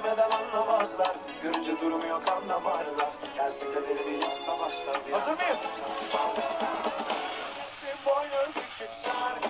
Sevmeden anlamazlar. Görünce durmuyor kan damarlar Gelsin de deli bir yan savaşlar. Hazır mıyız? Boynu küçük şarkı.